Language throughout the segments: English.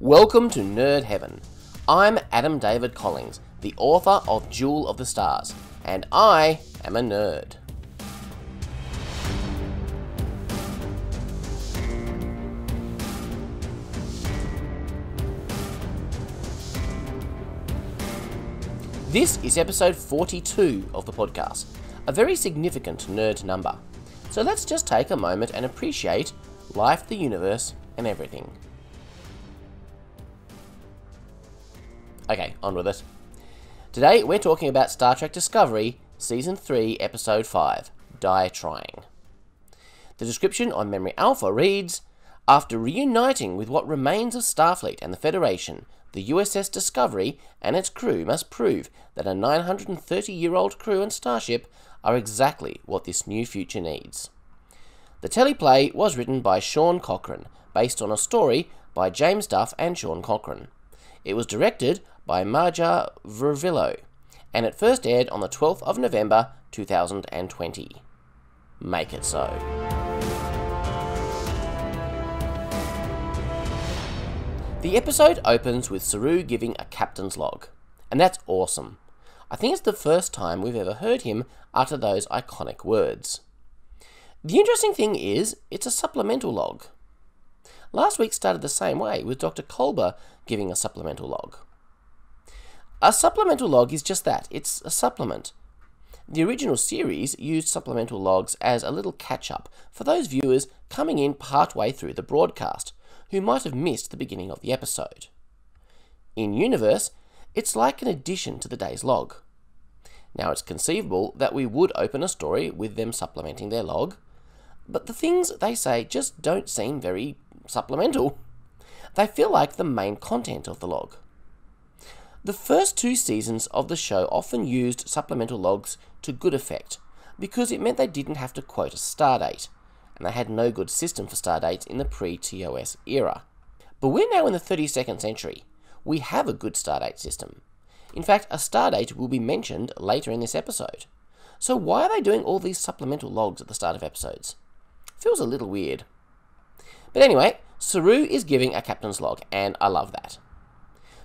Welcome to Nerd Heaven. I'm Adam David Collings, the author of Jewel of the Stars, and I am a nerd. This is episode 42 of the podcast, a very significant nerd number. So let's just take a moment and appreciate life, the universe, and everything. Okay, on with it. Today we're talking about Star Trek Discovery, Season 3, Episode 5 Die Trying. The description on Memory Alpha reads After reuniting with what remains of Starfleet and the Federation, the USS Discovery and its crew must prove that a 930 year old crew and starship are exactly what this new future needs. The teleplay was written by Sean Cochran, based on a story by James Duff and Sean Cochran. It was directed by Maja Vrvilo, and it first aired on the 12th of November 2020. Make it so. The episode opens with Saru giving a captain's log, and that's awesome. I think it's the first time we've ever heard him utter those iconic words. The interesting thing is, it's a supplemental log. Last week started the same way, with Dr. Culber giving a supplemental log. A supplemental log is just that it's a supplement. The original series used supplemental logs as a little catch up for those viewers coming in partway through the broadcast who might have missed the beginning of the episode. In universe, it's like an addition to the day's log. Now, it's conceivable that we would open a story with them supplementing their log, but the things they say just don't seem very supplemental. They feel like the main content of the log. The first two seasons of the show often used supplemental logs to good effect because it meant they didn't have to quote a stardate, and they had no good system for stardates in the pre TOS era. But we're now in the 32nd century. We have a good stardate system. In fact, a stardate will be mentioned later in this episode. So why are they doing all these supplemental logs at the start of episodes? Feels a little weird. But anyway, Saru is giving a captain's log, and I love that.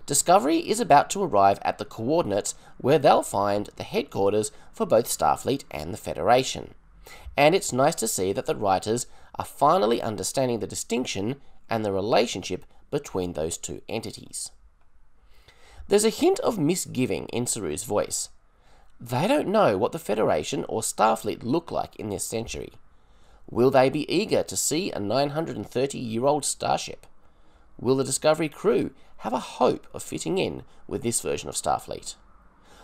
Discovery is about to arrive at the coordinates where they'll find the headquarters for both Starfleet and the Federation. And it's nice to see that the writers are finally understanding the distinction and the relationship between those two entities. There's a hint of misgiving in Saru's voice. They don't know what the Federation or Starfleet look like in this century. Will they be eager to see a 930 year old starship? Will the Discovery crew have a hope of fitting in with this version of Starfleet?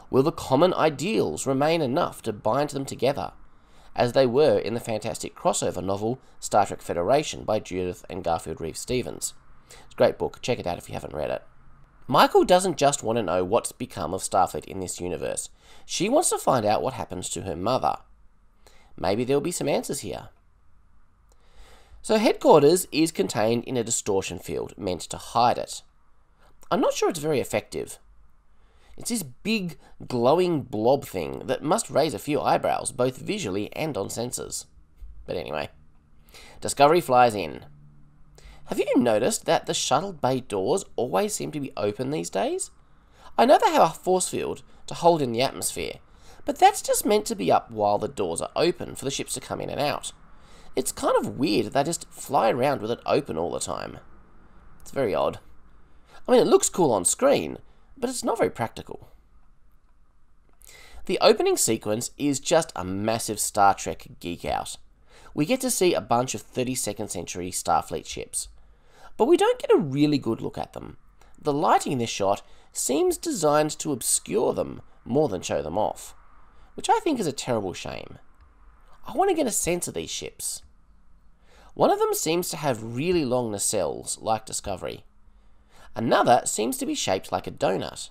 Will the common ideals remain enough to bind them together, as they were in the fantastic crossover novel Star Trek Federation by Judith and Garfield Reeves Stevens? It's a great book, check it out if you haven't read it. Michael doesn't just want to know what's become of Starfleet in this universe, she wants to find out what happens to her mother. Maybe there'll be some answers here. So headquarters is contained in a distortion field meant to hide it. I'm not sure it's very effective. It's this big, glowing blob thing that must raise a few eyebrows, both visually and on sensors. But anyway, Discovery flies in. Have you noticed that the shuttle bay doors always seem to be open these days? I know they have a force field to hold in the atmosphere, but that's just meant to be up while the doors are open for the ships to come in and out. It's kind of weird they just fly around with it open all the time. It's very odd. I mean, it looks cool on screen, but it's not very practical. The opening sequence is just a massive Star Trek geek out. We get to see a bunch of 32nd century Starfleet ships, but we don't get a really good look at them. The lighting in this shot seems designed to obscure them more than show them off, which I think is a terrible shame. I want to get a sense of these ships. One of them seems to have really long nacelles, like Discovery. Another seems to be shaped like a donut.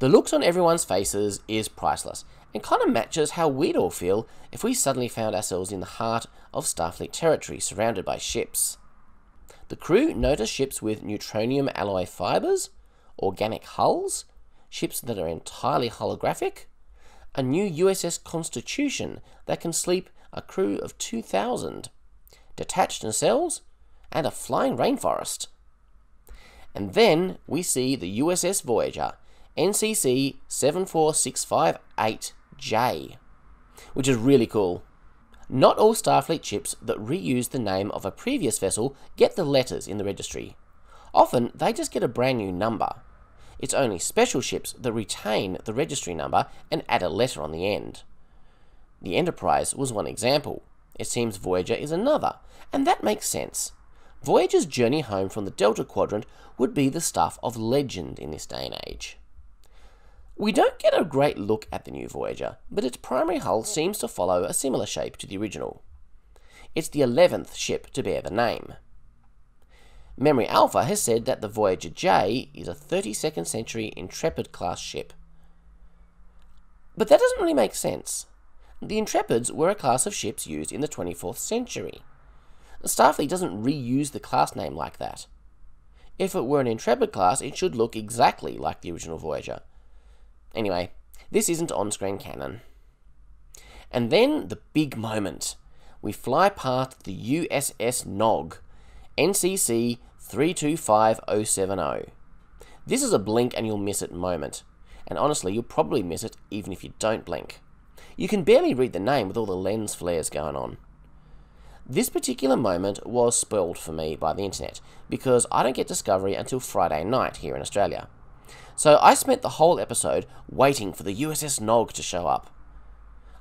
The looks on everyone's faces is priceless, and kind of matches how we'd all feel if we suddenly found ourselves in the heart of Starfleet territory surrounded by ships. The crew notice ships with neutronium alloy fibers, organic hulls, ships that are entirely holographic, a new USS Constitution that can sleep a crew of 2,000, detached nacelles, and a flying rainforest. And then we see the USS Voyager, NCC 74658J, which is really cool. Not all Starfleet ships that reuse the name of a previous vessel get the letters in the registry. Often, they just get a brand new number. It's only special ships that retain the registry number and add a letter on the end. The Enterprise was one example. It seems Voyager is another, and that makes sense. Voyager's journey home from the Delta Quadrant would be the stuff of legend in this day and age. We don't get a great look at the new Voyager, but its primary hull seems to follow a similar shape to the original. It's the 11th ship to bear the name. Memory Alpha has said that the Voyager J is a 32nd century Intrepid class ship. But that doesn't really make sense. The Intrepids were a class of ships used in the 24th century. Starfleet doesn't reuse the class name like that. If it were an Intrepid class, it should look exactly like the original Voyager, Anyway, this isn't on screen canon. And then the big moment. We fly past the USS Nog, NCC 325070. This is a blink and you'll miss it moment. And honestly, you'll probably miss it even if you don't blink. You can barely read the name with all the lens flares going on. This particular moment was spoiled for me by the internet because I don't get Discovery until Friday night here in Australia. So I spent the whole episode waiting for the USS Nog to show up.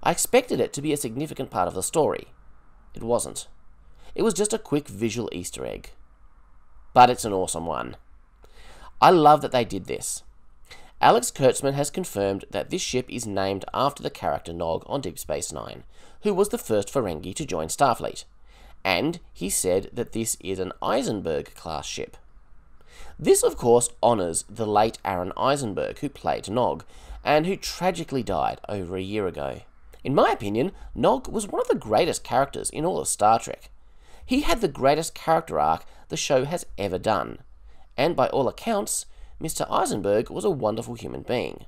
I expected it to be a significant part of the story. It wasn't. It was just a quick visual Easter egg. But it's an awesome one. I love that they did this. Alex Kurtzman has confirmed that this ship is named after the character Nog on Deep Space Nine, who was the first Ferengi to join Starfleet. And he said that this is an Eisenberg class ship. This, of course, honours the late Aron Eisenberg, who played Nog, and who tragically died over a year ago. In my opinion, Nog was one of the greatest characters in all of Star Trek. He had the greatest character arc the show has ever done, and by all accounts, Mr. Eisenberg was a wonderful human being.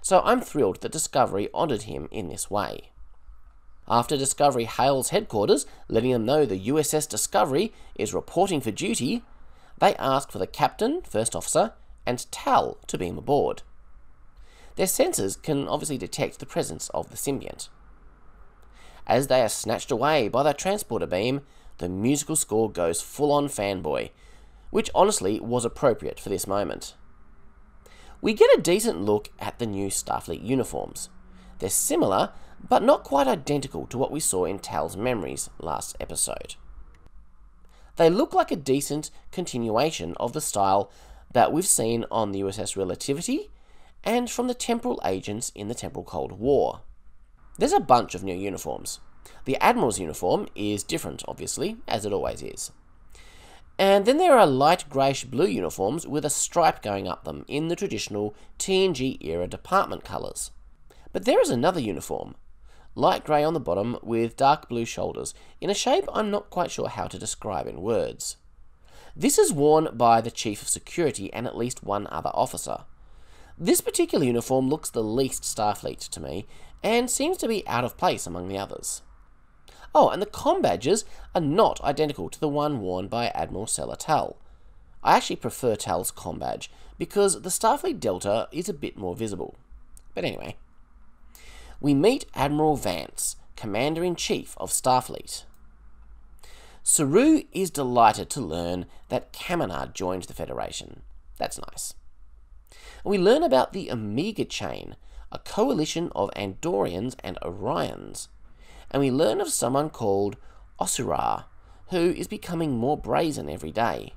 So I'm thrilled that Discovery honoured him in this way. After Discovery hails headquarters, letting them know the USS Discovery is reporting for duty, they ask for the captain, first officer, and Tal to beam aboard. Their sensors can obviously detect the presence of the symbiont. As they are snatched away by the transporter beam, the musical score goes full on fanboy, which honestly was appropriate for this moment. We get a decent look at the new Starfleet uniforms. They're similar, but not quite identical to what we saw in Tal's memories last episode they look like a decent continuation of the style that we've seen on the USS Relativity and from the temporal agents in the Temporal Cold War. There's a bunch of new uniforms. The Admiral's uniform is different, obviously, as it always is. And then there are light greyish blue uniforms with a stripe going up them in the traditional TNG era department colours. But there is another uniform, light grey on the bottom with dark blue shoulders, in a shape I'm not quite sure how to describe in words. This is worn by the Chief of Security and at least one other officer. This particular uniform looks the least Starfleet to me, and seems to be out of place among the others. Oh, and the com badges are not identical to the one worn by Admiral Senna Tal. I actually prefer Tal's com badge, because the Starfleet Delta is a bit more visible. But anyway we meet Admiral Vance, Commander in Chief of Starfleet. Saru is delighted to learn that Kaminar joined the Federation. That's nice. We learn about the Emerald Chain, a coalition of Andorians and Orions. And we learn of someone called Osyraa, who is becoming more brazen every day.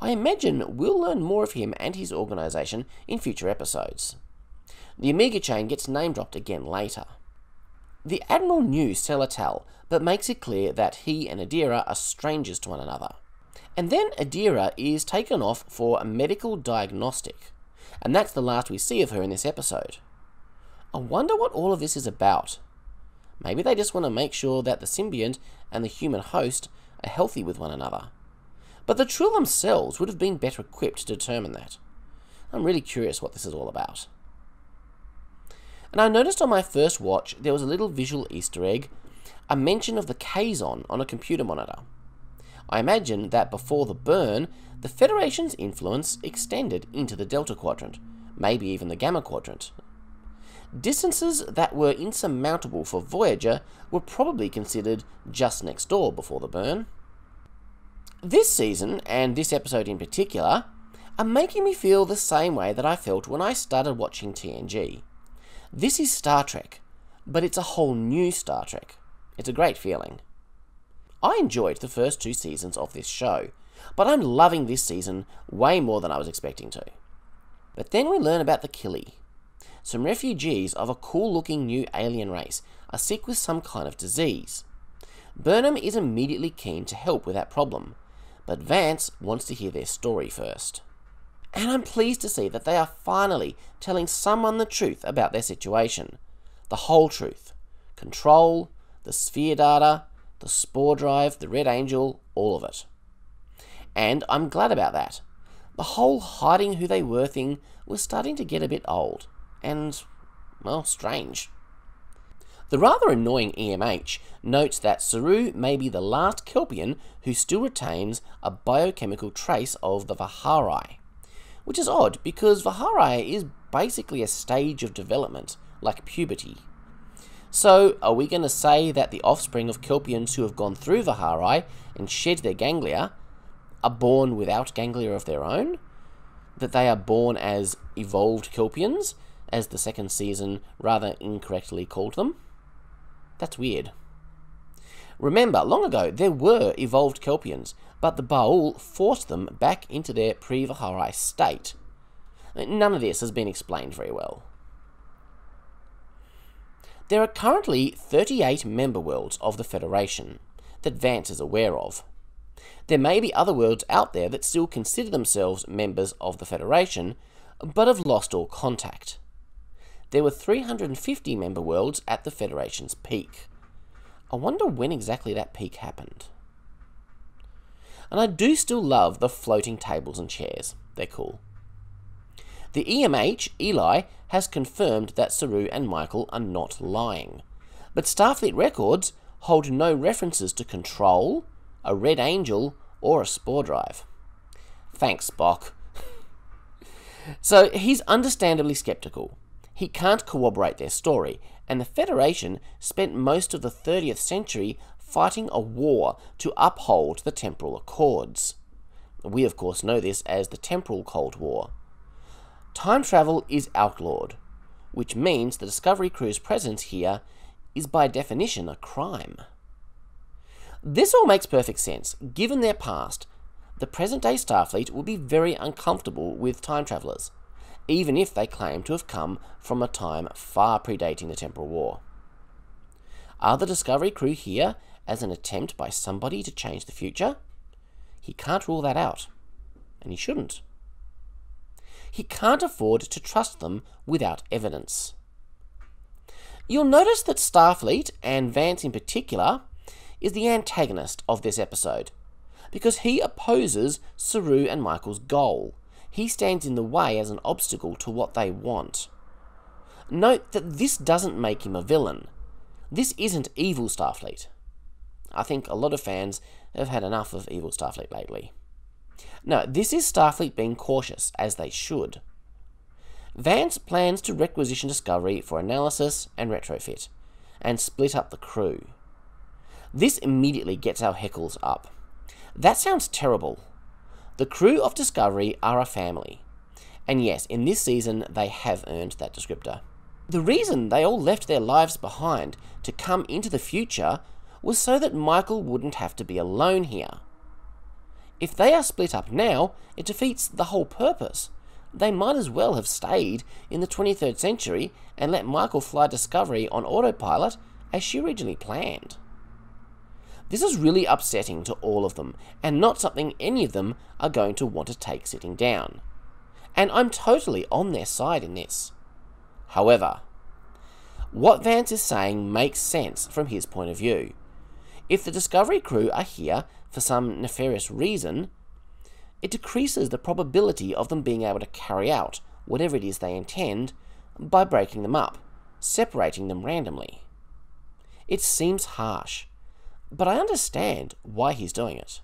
I imagine we'll learn more of him and his organisation in future episodes. The Emerald chain gets name dropped again later. The Admiral knew Senna Tal, but makes it clear that he and Adira are strangers to one another. And then Adira is taken off for a medical diagnostic, and that's the last we see of her in this episode. I wonder what all of this is about. Maybe they just want to make sure that the symbiont and the human host are healthy with one another. But the Trill themselves would have been better equipped to determine that. I'm really curious what this is all about. And I noticed on my first watch there was a little visual Easter egg, a mention of the Kazon on a computer monitor. I imagine that before the burn, the Federation's influence extended into the Delta Quadrant, maybe even the Gamma Quadrant. Distances that were insurmountable for Voyager were probably considered just next door before the burn. This season, and this episode in particular, are making me feel the same way that I felt when I started watching TNG. This is Star Trek, but it's a whole new Star Trek. It's a great feeling. I enjoyed the first two seasons of this show, but I'm loving this season way more than I was expecting to. But then we learn about the Kili. Some refugees of a cool looking new alien race are sick with some kind of disease. Burnham is immediately keen to help with that problem, but Vance wants to hear their story first. And I'm pleased to see that they are finally telling someone the truth about their situation. The whole truth. Control, the sphere data, the spore drive, the Red Angel, all of it. And I'm glad about that. The whole hiding who they were thing was starting to get a bit old and, well, strange. The rather annoying EMH notes that Saru may be the last Kelpian who still retains a biochemical trace of the Vahar'ai, which is odd because Vahar'ai is basically a stage of development, like puberty. So, are we going to say that the offspring of Kelpians who have gone through Vahar'ai and shed their ganglia are born without ganglia of their own? That they are born as evolved Kelpians, as the second season rather incorrectly called them? That's weird. Remember, long ago there were evolved Kelpians, but the Ba'ul forced them back into their pre Vahar'ai state. None of this has been explained very well. There are currently 38 member worlds of the Federation that Vance is aware of. There may be other worlds out there that still consider themselves members of the Federation, but have lost all contact there were 350 member worlds at the Federation's peak. I wonder when exactly that peak happened. And I do still love the floating tables and chairs. They're cool. The EMH, Eli, has confirmed that Saru and Michael are not lying. But Starfleet records hold no references to Control, a Red Angel, or a Spore Drive. Thanks, Spock. so he's understandably skeptical. He can't corroborate their story, and the Federation spent most of the 30th century fighting a war to uphold the temporal accords. We, of course, know this as the Temporal Cold War. Time travel is outlawed, which means the Discovery crew's presence here is by definition a crime. This all makes perfect sense. Given their past, the present day Starfleet will be very uncomfortable with time travelers even if they claim to have come from a time far predating the Temporal War. Are the Discovery crew here as an attempt by somebody to change the future? He can't rule that out, and he shouldn't. He can't afford to trust them without evidence. You'll notice that Starfleet, and Vance in particular, is the antagonist of this episode, because he opposes Saru and Michael's goal he stands in the way as an obstacle to what they want. Note that this doesn't make him a villain. This isn't evil Starfleet. I think a lot of fans have had enough of evil Starfleet lately. No, this is Starfleet being cautious, as they should. Vance plans to requisition Discovery for analysis and retrofit, and split up the crew. This immediately gets our heckles up. That sounds terrible, the crew of Discovery are a family. And yes, in this season, they have earned that descriptor. The reason they all left their lives behind to come into the future was so that Michael wouldn't have to be alone here. If they are split up now, it defeats the whole purpose. They might as well have stayed in the 23rd century and let Michael fly Discovery on autopilot as she originally planned. This is really upsetting to all of them, and not something any of them are going to want to take sitting down. And I'm totally on their side in this. However, what Vance is saying makes sense from his point of view. If the Discovery crew are here for some nefarious reason, it decreases the probability of them being able to carry out whatever it is they intend by breaking them up, separating them randomly. It seems harsh, but I understand why he's doing it.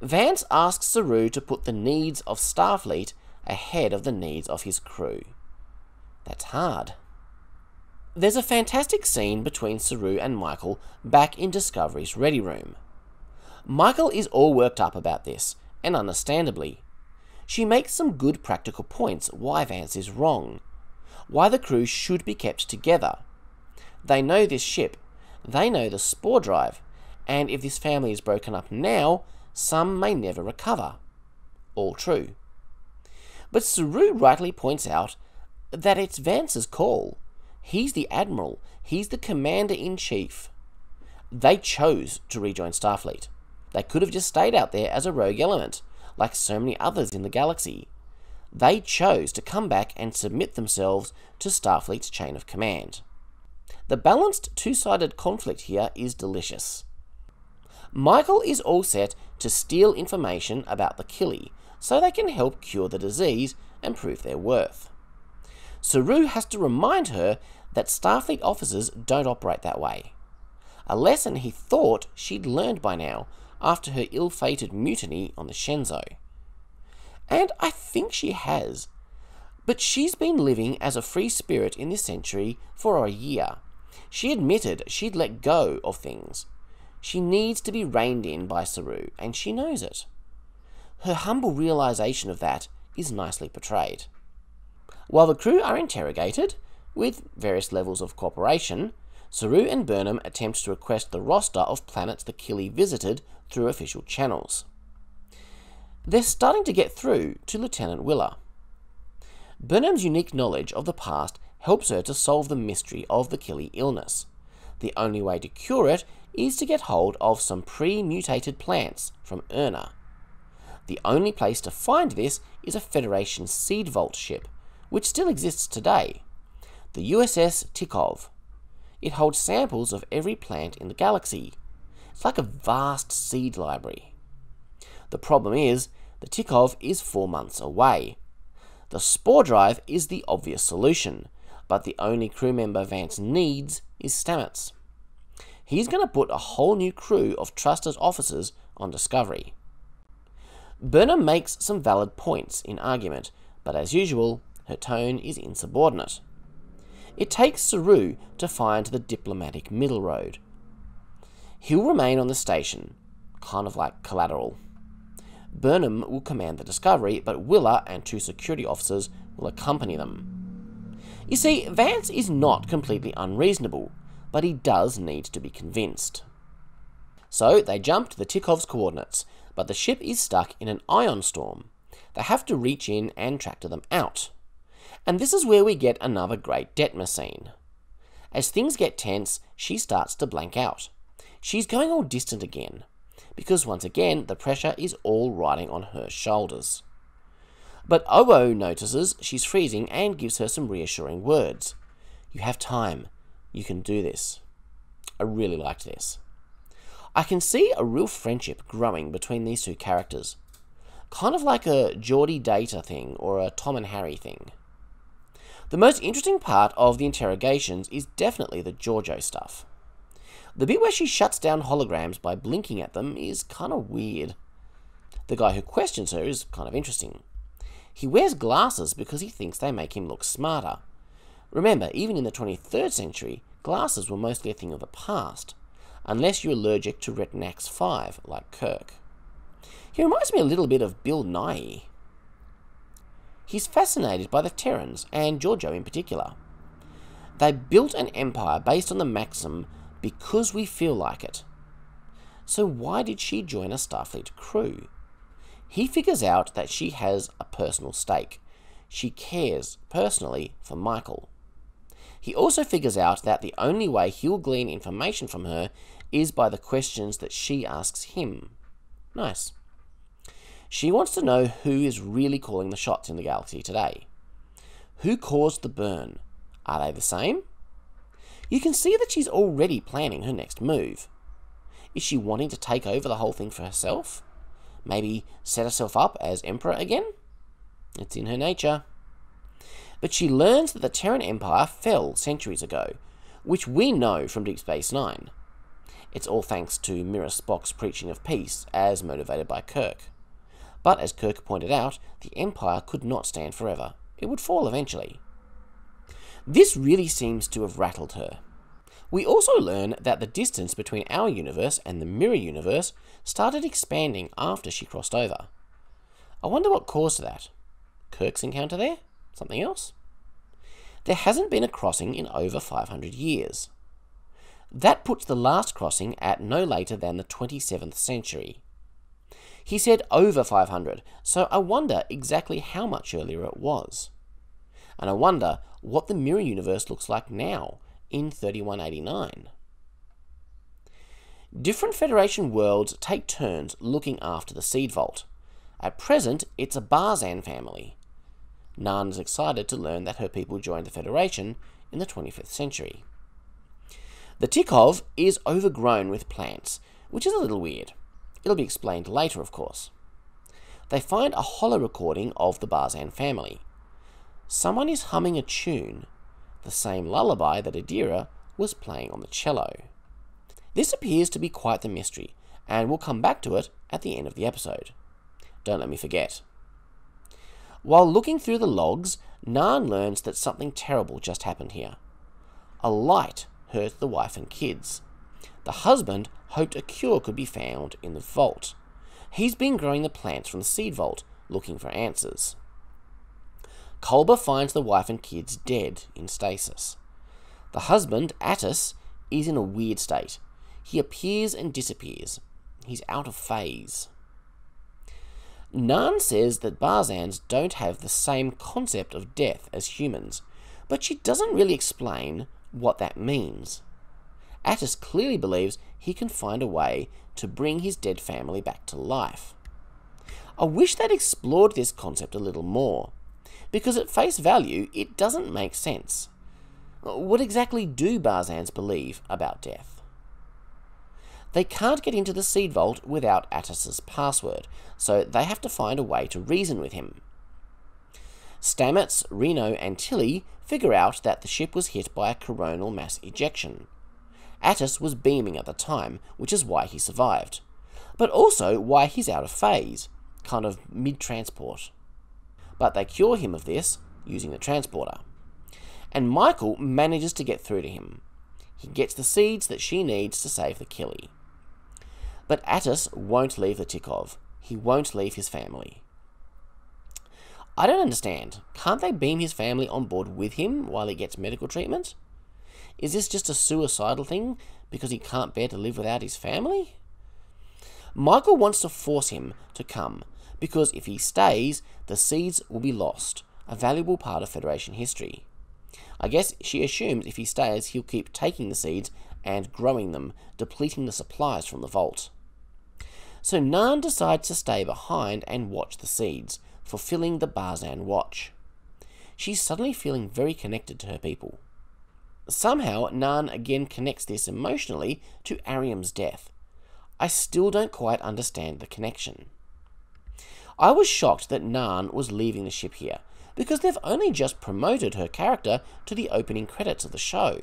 Vance asks Saru to put the needs of Starfleet ahead of the needs of his crew. That's hard. There's a fantastic scene between Saru and Michael back in Discovery's ready room. Michael is all worked up about this, and understandably. She makes some good practical points why Vance is wrong, why the crew should be kept together. They know this ship, they know the spore drive, and if this family is broken up now, some may never recover. All true. But Saru rightly points out that it's Vance's call. He's the admiral, he's the commander in chief. They chose to rejoin Starfleet. They could have just stayed out there as a rogue element, like so many others in the galaxy. They chose to come back and submit themselves to Starfleet's chain of command. The balanced two sided conflict here is delicious. Michael is all set to steal information about the Kili so they can help cure the disease and prove their worth. Saru has to remind her that Starfleet officers don't operate that way. A lesson he thought she'd learned by now after her ill fated mutiny on the Shenzhou. And I think she has. But she's been living as a free spirit in this century for a year. She admitted she'd let go of things. She needs to be reined in by Saru, and she knows it. Her humble realization of that is nicely portrayed. While the crew are interrogated, with various levels of cooperation, Saru and Burnham attempt to request the roster of planets the Kili visited through official channels. They're starting to get through to Lieutenant Willa. Burnham's unique knowledge of the past helps her to solve the mystery of the Kili illness. The only way to cure it is to get hold of some pre-mutated plants from Erna. The only place to find this is a Federation seed vault ship, which still exists today, the USS Tikhov. It holds samples of every plant in the galaxy. It's like a vast seed library. The problem is, the Tikhov is four months away. The spore drive is the obvious solution, but the only crew member Vance needs is Stamets. He's going to put a whole new crew of trusted officers on Discovery. Burnham makes some valid points in argument, but as usual, her tone is insubordinate. It takes Saru to find the diplomatic middle road. He'll remain on the station, kind of like collateral. Burnham will command the Discovery, but Willa and two security officers will accompany them. You see, Vance is not completely unreasonable, but he does need to be convinced. So they jump to the Tikhov's coordinates, but the ship is stuck in an ion storm. They have to reach in and tractor them out. And this is where we get another great Detmer scene. As things get tense, she starts to blank out. She's going all distant again, because once again the pressure is all riding on her shoulders. But Owo notices she's freezing and gives her some reassuring words. You have time. You can do this. I really liked this. I can see a real friendship growing between these two characters. Kind of like a Geordi Data thing or a Tom and Harry thing. The most interesting part of the interrogations is definitely the Georgiou stuff. The bit where she shuts down holograms by blinking at them is kind of weird. The guy who questions her is kind of interesting. He wears glasses because he thinks they make him look smarter. Remember, even in the 23rd century, glasses were mostly a thing of the past, unless you're allergic to Retinax 5, like Kirk. He reminds me a little bit of Bill Nighy. He's fascinated by the Terrans, and Georgiou in particular. They built an empire based on the maxim, because we feel like it. So why did she join a Starfleet crew? He figures out that she has a personal stake. She cares, personally, for Michael. He also figures out that the only way he'll glean information from her is by the questions that she asks him. Nice. She wants to know who is really calling the shots in the galaxy today. Who caused the burn? Are they the same? You can see that she's already planning her next move. Is she wanting to take over the whole thing for herself? Maybe set herself up as Emperor again? It's in her nature. But she learns that the Terran Empire fell centuries ago, which we know from Deep Space Nine. It's all thanks to Mirror Spock's preaching of peace, as motivated by Kirk. But as Kirk pointed out, the Empire could not stand forever. It would fall eventually. This really seems to have rattled her. We also learn that the distance between our universe and the mirror universe started expanding after she crossed over. I wonder what caused that. Kirk's encounter there? Something else? There hasn't been a crossing in over 500 years. That puts the last crossing at no later than the 27th century. He said over 500, so I wonder exactly how much earlier it was. And I wonder what the mirror universe looks like now in 3189. Different Federation worlds take turns looking after the Seed Vault. At present, it's a Barzan family. Nhan is excited to learn that her people joined the Federation in the 25th century. The Tikhov is overgrown with plants, which is a little weird. It'll be explained later, of course. They find a hollow recording of the Barzan family. Someone is humming a tune, the same lullaby that Adira was playing on the cello. This appears to be quite the mystery, and we'll come back to it at the end of the episode. Don't let me forget. While looking through the logs, Nhan learns that something terrible just happened here. A light hurt the wife and kids. The husband hoped a cure could be found in the vault. He's been growing the plants from the seed vault, looking for answers. Culber finds the wife and kids dead in stasis. The husband, Attis, is in a weird state. He appears and disappears. He's out of phase. Nhan says that Barzans don't have the same concept of death as humans, but she doesn't really explain what that means. Attis clearly believes he can find a way to bring his dead family back to life. I wish they'd explored this concept a little more, because at face value, it doesn't make sense. What exactly do Barzans believe about death? They can't get into the seed vault without Attis's password, so they have to find a way to reason with him. Stamets, Reno, and Tilly figure out that the ship was hit by a coronal mass ejection. Attis was beaming at the time, which is why he survived, but also why he's out of phase, kind of mid transport. But they cure him of this using the transporter. And Michael manages to get through to him. He gets the seeds that she needs to save the Kili. But Attis won't leave the Tikhov. He won't leave his family. I don't understand. Can't they beam his family on board with him while he gets medical treatment? Is this just a suicidal thing because he can't bear to live without his family? Michael wants to force him to come because if he stays, the seeds will be lost, a valuable part of Federation history. I guess she assumes if he stays, he'll keep taking the seeds and growing them, depleting the supplies from the vault. So Nhan decides to stay behind and watch the seeds, fulfilling the Barzan watch. She's suddenly feeling very connected to her people. Somehow, Nhan again connects this emotionally to Airiam's death. I still don't quite understand the connection. I was shocked that Nhan was leaving the ship here, because they've only just promoted her character to the opening credits of the show.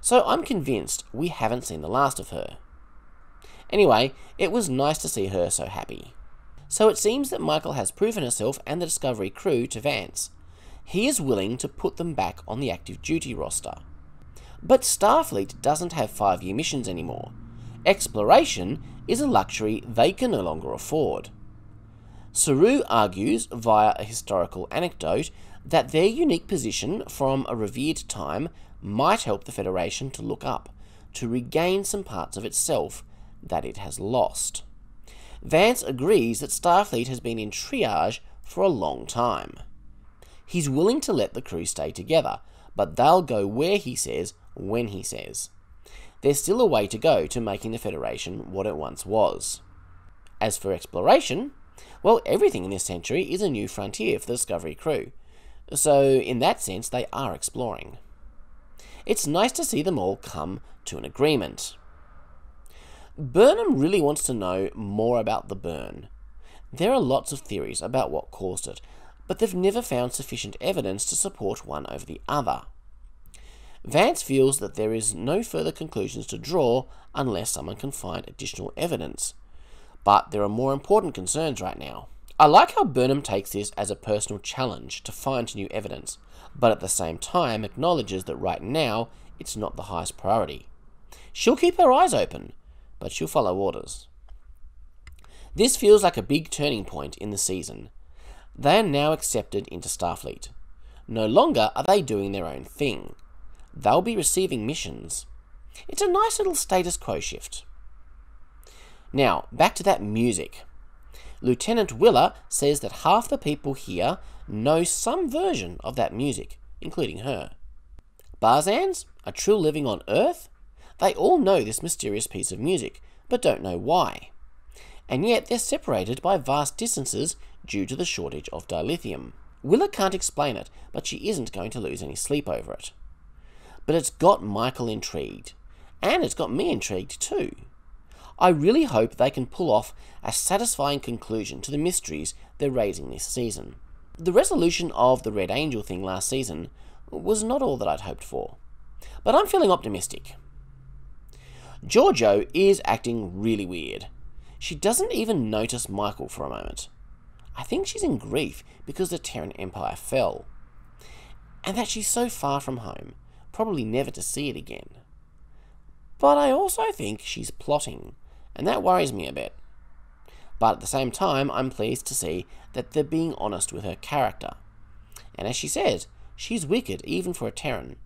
So I'm convinced we haven't seen the last of her. Anyway, it was nice to see her so happy. So it seems that Michael has proven herself and the Discovery crew to Vance. He is willing to put them back on the active duty roster. But Starfleet doesn't have five year missions anymore. Exploration is a luxury they can no longer afford. Saru argues, via a historical anecdote, that their unique position from a revered time might help the Federation to look up, to regain some parts of itself that it has lost. Vance agrees that Starfleet has been in triage for a long time. He's willing to let the crew stay together, but they'll go where he says, when he says. There's still a way to go to making the Federation what it once was. As for exploration, well, everything in this century is a new frontier for the Discovery crew, so in that sense, they are exploring. It's nice to see them all come to an agreement. Burnham really wants to know more about the burn. There are lots of theories about what caused it, but they've never found sufficient evidence to support one over the other. Vance feels that there is no further conclusions to draw unless someone can find additional evidence. But there are more important concerns right now. I like how Burnham takes this as a personal challenge to find new evidence, but at the same time acknowledges that right now it's not the highest priority. She'll keep her eyes open, but she'll follow orders. This feels like a big turning point in the season. They are now accepted into Starfleet. No longer are they doing their own thing. They'll be receiving missions. It's a nice little status quo shift. Now, back to that music. Lieutenant Willa says that half the people here know some version of that music, including her. Barzans are true living on Earth? They all know this mysterious piece of music, but don't know why. And yet they're separated by vast distances due to the shortage of dilithium. Willa can't explain it, but she isn't going to lose any sleep over it. But it's got Michael intrigued, and it's got me intrigued too. I really hope they can pull off a satisfying conclusion to the mysteries they're raising this season. The resolution of the Red Angel thing last season was not all that I'd hoped for, but I'm feeling optimistic. Georgiou is acting really weird. She doesn't even notice Michael for a moment. I think she's in grief because the Terran Empire fell, and that she's so far from home, probably never to see it again. But I also think she's plotting and that worries me a bit. But at the same time, I'm pleased to see that they're being honest with her character. And as she says, she's wicked even for a Terran.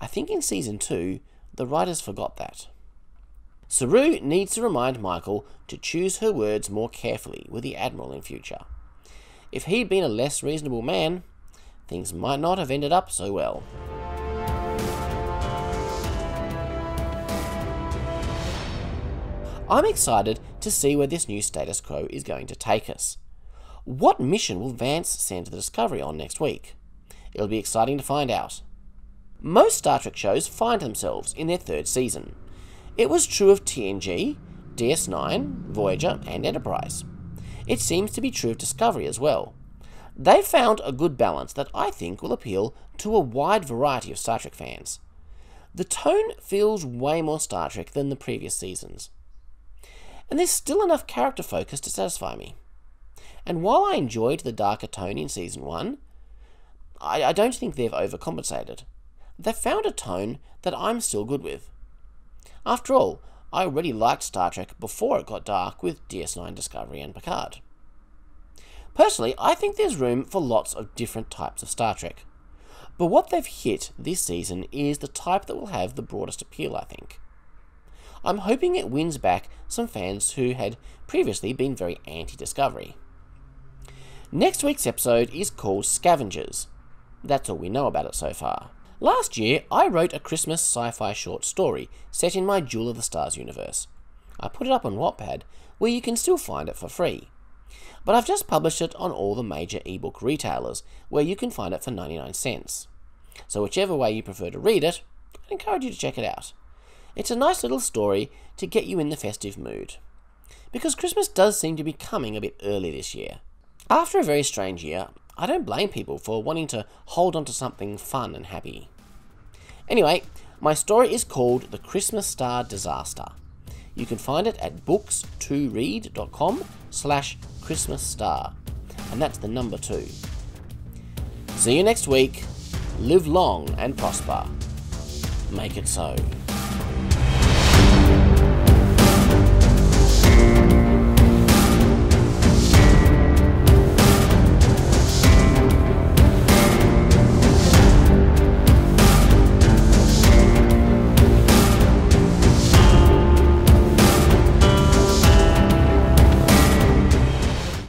I think in season 2, the writers forgot that. Saru needs to remind Michael to choose her words more carefully with the Admiral in future. If he'd been a less reasonable man, things might not have ended up so well. I'm excited to see where this new status quo is going to take us. What mission will Vance send the Discovery on next week? It'll be exciting to find out. Most Star Trek shows find themselves in their third season. It was true of TNG, DS9, Voyager, and Enterprise. It seems to be true of Discovery as well. They've found a good balance that I think will appeal to a wide variety of Star Trek fans. The tone feels way more Star Trek than the previous seasons and there's still enough character focus to satisfy me. And while I enjoyed the darker tone in season 1, I, I don't think they've overcompensated. They've found a tone that I'm still good with. After all, I already liked Star Trek before it got dark with DS9 Discovery and Picard. Personally, I think there's room for lots of different types of Star Trek. But what they've hit this season is the type that will have the broadest appeal, I think. I'm hoping it wins back some fans who had previously been very anti Discovery. Next week's episode is called Scavengers. That's all we know about it so far. Last year, I wrote a Christmas sci fi short story set in my Jewel of the Stars universe. I put it up on Wattpad, where you can still find it for free. But I've just published it on all the major ebook retailers, where you can find it for 99 cents. So, whichever way you prefer to read it, I encourage you to check it out. It's a nice little story to get you in the festive mood. Because Christmas does seem to be coming a bit early this year. After a very strange year, I don't blame people for wanting to hold on to something fun and happy. Anyway, my story is called The Christmas Star Disaster. You can find it at books2read.com slash Christmas Star, and that's the number two. See you next week. Live long and prosper. Make it so.